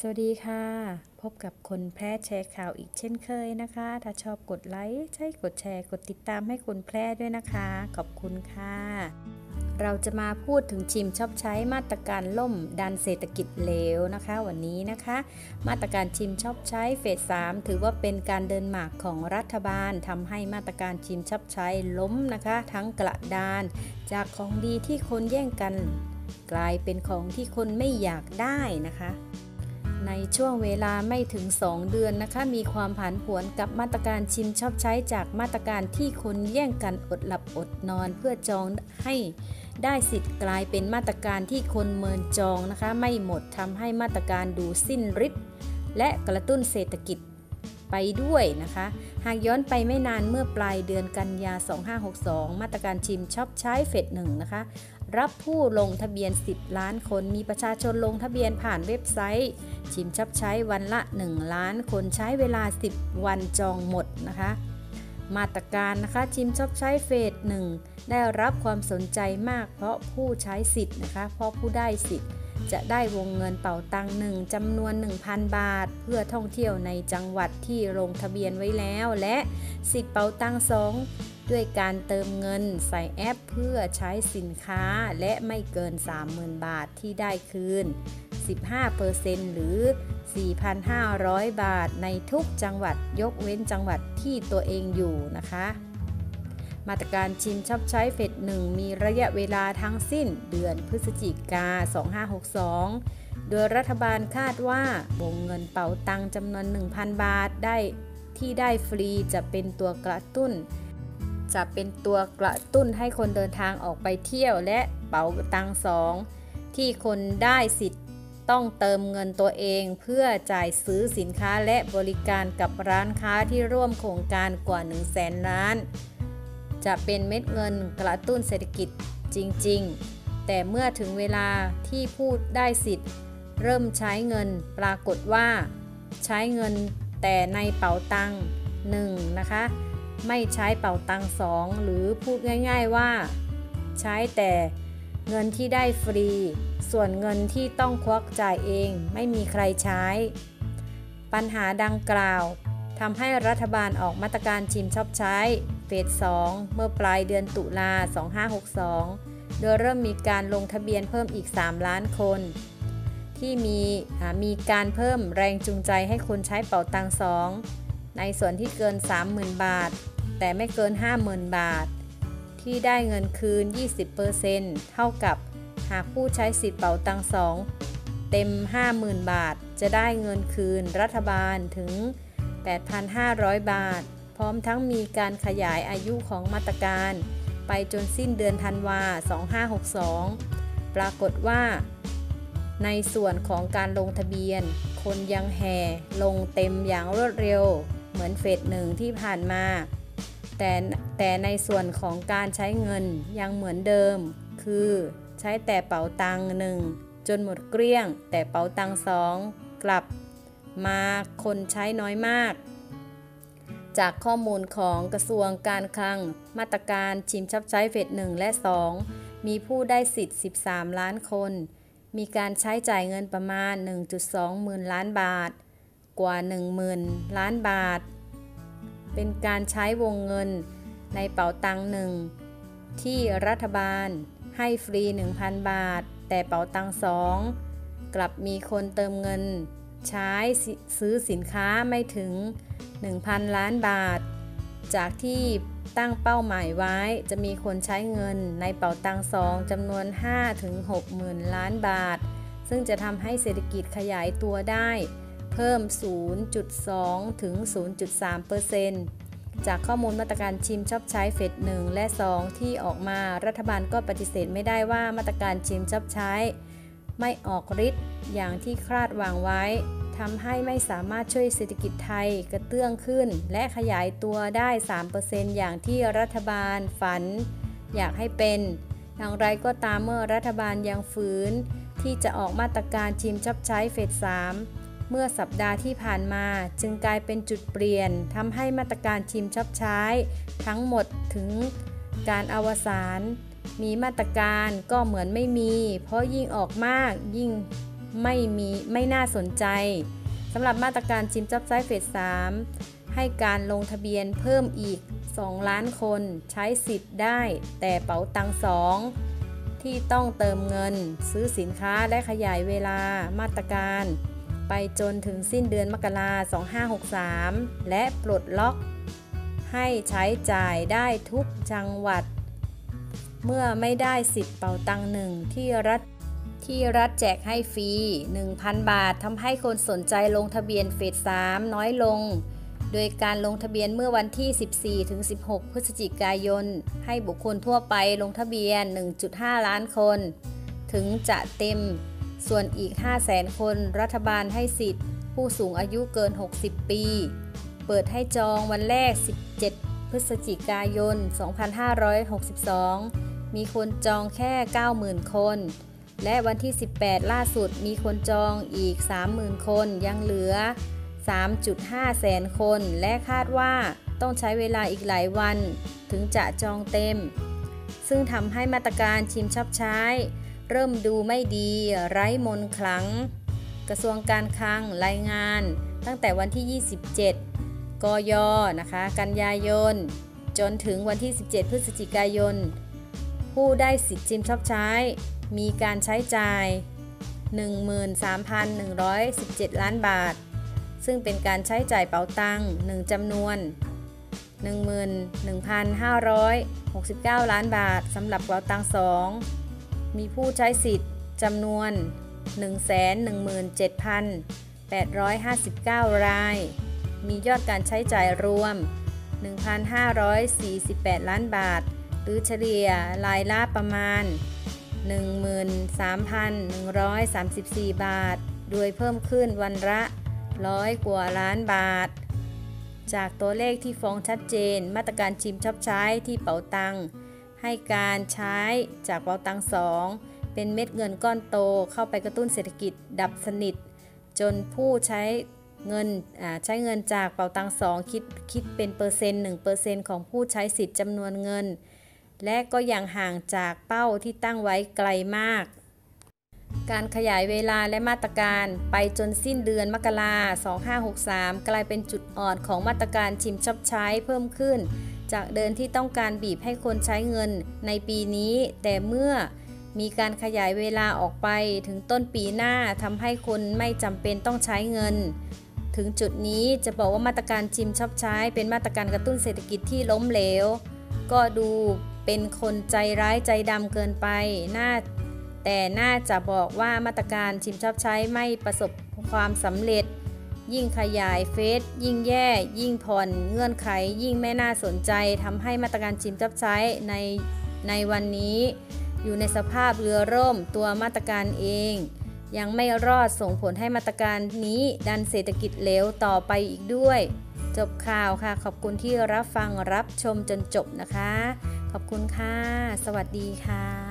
สวัสดีค่ะ พบกับคนแพร่แชร์ข่าวอีกเช่นเคยนะคะ ถ้าชอบกดไลค์ใช่กดแชร์ กดติดตามให้คนแพร่ด้วยนะคะ ขอบคุณค่ะ เราจะมาพูดถึงชิมชอบใช้มาตรการล่มดันเศรษฐกิจเลวนะคะ วันนี้นะคะ มาตรการชิมชอบใช้เฟส3ถือว่าเป็นการเดินหมากของรัฐบาลทำให้มาตรการชิมชอบใช้ล้มนะคะ ทั้งกระดาน จากของดีที่คนแย่งกัน กลายเป็นของที่คนไม่อยากได้นะคะ ในช่วงเวลาไม่ถึง 2 เดือนนะคะ มีความผันผวนกับมาตรการชิมชอบใช้จากมาตรการที่คนแย่งกันอดหลับอดนอน เพื่อจองให้ได้สิทธิ์กลายเป็นมาตรการที่คนเมินจองนะคะ ไม่หมดทำให้มาตรการดูสิ้นฤทธิ์และกระตุ้นเศรษฐกิจไปด้วยนะคะ หากย้อนไปไม่นานเมื่อปลายเดือนกันยา 2562 มาตรการชิมชอบใช้เฟสหนึ่งนะคะ รับผู้ลงทะเบียน 10 ล้านคน มีประชาชนลงทะเบียนผ่านเว็บไซต์ ชิมชับใช้วันละ 1 ล้านคนใช้เวลา 10 วันจองหมดนะคะ มาตรการนะคะชิมชอบใช้เฟสหนึ่งได้รับความสนใจมากเพราะผู้ใช้สิทธิ์นะคะ เพราะผู้ได้สิทธิ์ จะได้วงเงินเป่าตังหนึ่งจำนวน 1,000 บาท เพื่อท่องเที่ยวในจังหวัดที่ลงทะเบียนไว้แล้วและสิทธิ์เป่าตังสอง ด้วยการเติมเงินใส่แอปเพื่อใช้สินค้าและไม่เกิน 30,000 บาทที่ได้คืน 15%หรือ 4,500 บาทในทุกจังหวัดยกเว้นจังหวัดที่ตัวเองอยู่นะคะ มาตรการชิมชอบใช้เฟสหนึ่งมีระยะเวลาทั้งสิ้นเดือนพฤศจิกา 2562 โดยรัฐบาลคาดว่าวงเงินเป๋าตังจำนวน 1,000 บาทได้ที่ได้ฟรีจะเป็นตัวกระตุ้น จะเป็นตัวกระตุ้นให้คนเดินทางออกไปเที่ยวและเป๋าตังสองที่คนได้สิทธิ์ต้องเติมเงินตัวเองเพื่อจ่ายซื้อสินค้าและบริการกับร้านค้าที่ร่วมโครงการกว่า 1 0 0 0 0แสนล้าน จะเป็นเม็ดเงินกระตุ้นเศรษฐกิจจริง ๆ แต่เมื่อถึงเวลาที่ผู้ได้สิทธิ์ เริ่มใช้เงินปรากฏว่า ใช้เงินแต่ในเป๋าตังหนึ่งนะคะ ไม่ใช้เป๋าตังสองหรือพูดง่าย ๆว่า ใช้แต่เงินที่ได้ฟรี ส่วนเงินที่ต้องควักจ่ายเองไม่มีใครใช้ ปัญหาดังกล่าวทำให้รัฐบาลออกมาตรการชิมชอบใช้เฟส 2 เมื่อปลายเดือนตุลา 2562 โดยเริ่มมีการลงทะเบียนเพิ่มอีก 3 ล้านคน ที่มีมีการเพิ่มแรงจูงใจให้คนใช้เป๋าตังสอง ในส่วนที่เกิน 30,000 บาท แต่ไม่เกิน 50,000 บาท ที่ได้เงินคืน 20%เท่ากับหากผู้ใช้สิทธิ์เป๋าตังสองเต็ม 50,000 บาท จะได้เงินคืนรัฐบาลถึง 8,500 บาท พร้อมทั้งมีการขยายอายุของมาตรการ ไปจนสิ้นเดือนธันวา 2562 ปรากฏว่า ในส่วนของการลงทะเบียน คนยังแห่ลงเต็มอย่างรวดเร็ว เหมือนเฟสหนึ่งที่ผ่านมา แต่แต่ในส่วนของการใช้เงินยังเหมือนเดิม คือใช้แต่เป๋าตังหนึ่งจนหมดเกลี้ยง แต่เป๋าตังสองกลับมาคนใช้น้อยมาก จากข้อมูลของกระทรวงการคลัง มาตรการชิมชับใช้เฟส1และ 2 มีผู้ได้สิทธิ์ 13 ล้านคน มีการใช้จ่ายเงินประมาณ 1.2หมื่นล้านบาท กว่า 10,000 ล้านบาท เป็นการใช้วงเงินในเป๋าตังหนึ่งที่รัฐบาลให้ฟรี 1,000 บาท แต่เป๋าตังสองกลับมีคนเติมเงิน ใช้ซื้อสินค้าไม่ถึง 1,000 ล้านบาท จากที่ตั้งเป้าหมายไว้จะมีคนใช้เงินในเป๋าตังสองจำนวน 5-6หมื่นล้านบาท ซึ่งจะทำให้เศรษฐกิจขยายตัวได้ เพิ่ม 0.2 ถึง 0.3%จากข้อมูลมาตรการชิมชอบใช้เฟส1และ 2 ที่ออกมารัฐบาลก็ปฏิเสธไม่ได้ว่ามาตรการชิมชอบใช้ ไม่ออกฤทธิ์อย่างที่คาดหวังไว้ทำให้ไม่สามารถช่วยเศรษฐกิจไทยกระเตื้องขึ้น และขยายตัวได้ 3%อย่างที่รัฐบาลฝัน อยากให้เป็น อย่างไรก็ตามเมื่อรัฐบาลยังฝืน ที่จะออกมาตรการชิมชับใช้เฟส3 เมื่อสัปดาห์ที่ผ่านมาจึงกลายเป็นจุดเปลี่ยนทำให้มาตรการชิมชับใช้ ทั้งหมดถึงการอวสานมีมาตรการก็เหมือนไม่มี เพราะยิ่งออกมากยิ่งไม่มีไม่น่าสนใจสำหรับมาตรการชิมจับไซเฟส3ให้การลงทะเบียนเพิ่มอีก 2 ล้านคนใช้สิทธิ์ได้ แต่เป๋าตังสองที่ต้องเติมเงิน ซื้อสินค้าและขยายเวลามาตรการ ไปจนถึงสิ้นเดือนมกราคม 2563 และปลดล็อกให้ใช้จ่ายได้ทุกจังหวัด เมื่อไม่ได้สิทธิ์เป่าตังหนึ่งที่รัฐที่รัฐแจกให้ฟรี 1,000 บาททำให้คนสนใจลงทะเบียนเฟส3น้อยลง โดยการลงทะเบียนเมื่อวันที่ 14 ถึง 16 พฤศจิกายน ให้บุคคลทั่วไปลงทะเบียน 1.5 ล้านคน ถึงจะเต็ม ส่วนอีก 500,000คนรัฐบาลให้สิทธิ์ ผู้สูงอายุเกิน 60 ปี เปิดให้จองวันแรก 17 พฤศจิกายน 2562 มีคนจองแค่ 90,000 คน และวันที่ 18 ล่าสุดมีคนจองอีก 30,000 คนยังเหลือ 3.5 แสนคน และคาดว่าต้องใช้เวลาอีกหลายวัน ถึงจะจองเต็ม ซึ่งทำให้มาตรการชิมชับใช้ เริ่มดูไม่ดี ไร้มนต์ขลัง กระทรวงการคลังรายงาน ตั้งแต่วันที่ 27 กยนะคะ กันยายน จนถึงวันที่ 17 พฤศจิกายน ผู้ได้สิทธิ์ชิมชอบใช้ มีการใช้จ่าย 13,117 ล้านบาท ซึ่งเป็นการใช้จ่ายเป๋าตังค์1จำนวน 11,569 ล้านบาทสำหรับเป๋าตังค์2 มีผู้ใช้สิทธิ์จำนวน 117,859 ราย มียอดการใช้จ่ายรวม 1,548 ล้านบาท หรือเฉลี่ยรายละประมาณ 13,134 บาท โดยเพิ่มขึ้นวันละร้อยกว่าล้านบาท จากตัวเลขที่ฟ้องชัดเจน มาตรการชิมชอบใช้ที่เป๋าตัง ให้การใช้จากเป๋าตังสองเป็นเม็ดเงินก้อนโตเข้าไปกระตุ้นเศรษฐกิจดับสนิท จนผู้ใช้เงินใช้เงินจากเป๋าตังสองคิดคิดเป็นเปอร์เซ็นต์1เปอร์เซ็นต์ของผู้ใช้สิทธิ์จำนวนเงิน และก็ยังห่างจากเป้าที่ตั้งไว้ไกลมาก การขยายเวลาและมาตรการไปจนสิ้นเดือนมกรา2563 กลายเป็นจุดอ่อนของมาตรการชิมชอบใช้เพิ่มขึ้น จากเดินที่ต้องการบีบให้คนใช้เงินในปีนี้ แต่เมื่อมีการขยายเวลาออกไปถึงต้นปีหน้าทำให้คนไม่จำเป็นต้องใช้เงิน ถึงจุดนี้จะบอกว่ามาตรการชิมชอบใช้ เป็นมาตรการกระตุ้นเศรษฐกิจที่ล้มเหลว ก็ดูเป็นคนใจร้ายใจดำเกินไปน่าแต่น่าจะบอกว่ามาตรการชิมชอบใช้ไม่ประสบความสำเร็จ ยิ่งขยายเฟสยิ่งแย่ ยิ่งผ่อนเงื่อนไข ยิ่งไม่น่าสนใจทำให้มาตรการชิมชอบใช้ในในวันนี้ อยู่ในสภาพเรือร่มตัวมาตรการเอง ยังไม่รอดส่งผลให้มาตรการนี้ดันเศรษฐกิจเหลวต่อไปอีกด้วย จบข่าวค่ะ ขอบคุณที่รับฟังรับชมจนจบนะคะ ขอบคุณค่ะ สวัสดีค่ะ